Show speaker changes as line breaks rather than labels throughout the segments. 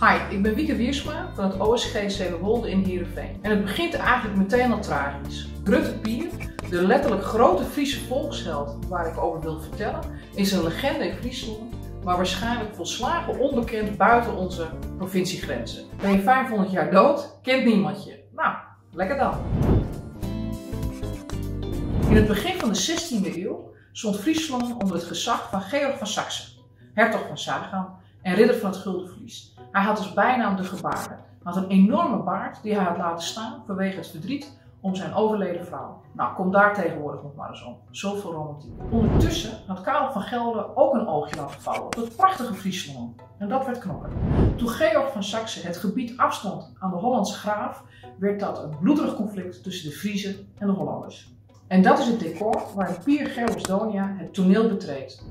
Hi, ik ben Wieke Wiersma van het OSG Zeewolde in Heerenveen. En het begint eigenlijk meteen al tragisch. Rutte Pier, de letterlijk grote Friese volksheld waar ik over wil vertellen, is een legende in Friesland, maar waarschijnlijk volslagen onbekend buiten onze provinciegrenzen. Ben je 500 jaar dood, kent niemand je. Nou, lekker dan. In het begin van de 16e eeuw stond Friesland onder het gezag van Georg van Saxe, hertog van Sagan en ridder van het Gulden Vlies. Hij had als bijnaam de gebaarde. Hij had een enorme baard die hij had laten staan vanwege het verdriet om zijn overleden vrouw. Nou, kom daar tegenwoordig nog maar eens om. Zoveel romantiek. Ondertussen had Karel van Gelder ook een oogje laten vallen op het prachtige Friesland. En dat werd knokken. Toen Georg van Saxe het gebied afstond aan de Hollandse graaf, werd dat een bloederig conflict tussen de Friezen en de Hollanders. En dat is het decor waar Pier Gerlos Donia het toneel betreedt.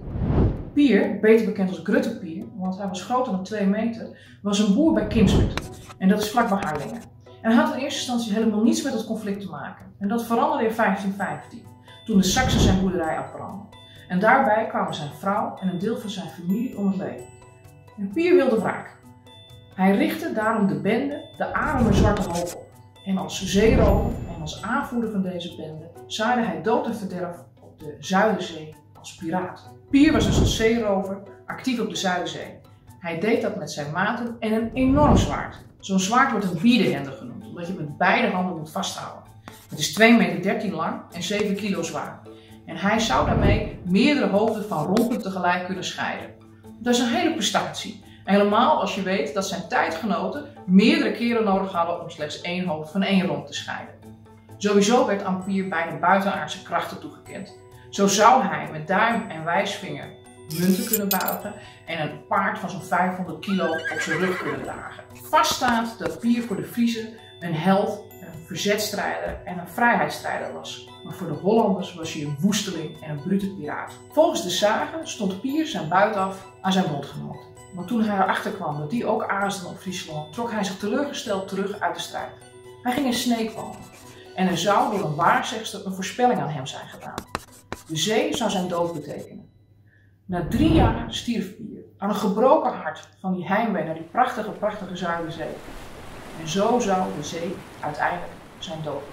Pier, beter bekend als Gruttepier, want hij was groter dan 2 meter, was een boer bij Kimswert. En dat is vlakbij Harlingen. En had in eerste instantie helemaal niets met het conflict te maken. En dat veranderde in 1515, toen de Saksen zijn boerderij afbrandden. En daarbij kwamen zijn vrouw en een deel van zijn familie om het leven. En Pier wilde wraak. Hij richtte daarom de bende de Arme Zwarte Hoop op. En als zeerover en als aanvoerder van deze bende zaaide hij dood en verderf op de Zuiderzee als piraat. Pier was dus als zeerover actief op de Zuiderzee. Hij deed dat met zijn maten en een enorm zwaard. Zo'n zwaard wordt een biedehender genoemd, omdat je met beide handen moet vasthouden. Het is 2,13 meter lang en 7 kilo zwaar. En hij zou daarmee meerdere hoofden van rompen tegelijk kunnen scheiden. Dat is een hele prestatie. helemaal als je weet dat zijn tijdgenoten meerdere keren nodig hadden om slechts één hoofd van één romp te scheiden. Sowieso werd Ampier bijna buitenaardse krachten toegekend. Zo zou hij met duim en wijsvinger munten kunnen buigen en een paard van zo'n 500 kilo op zijn rug kunnen dragen. Vast staat dat Pier voor de Friezen een held, een verzetstrijder en een vrijheidsstrijder was. Maar voor de Hollanders was hij een woesteling en een brute piraat. Volgens de zagen stond Pier zijn buit af aan zijn bondgenoot. Maar toen hij erachter kwam dat die ook aarzelden op Friesland, trok hij zich teleurgesteld terug uit de strijd. Hij ging in Sneekwonen en er zou door een waarzegster een voorspelling aan hem zijn gedaan. De zee zou zijn dood betekenen. Na drie jaar stierf Pier aan een gebroken hart van die heimwee naar die prachtige, prachtige Zuiderzee. En zo zou de zee uiteindelijk zijn dood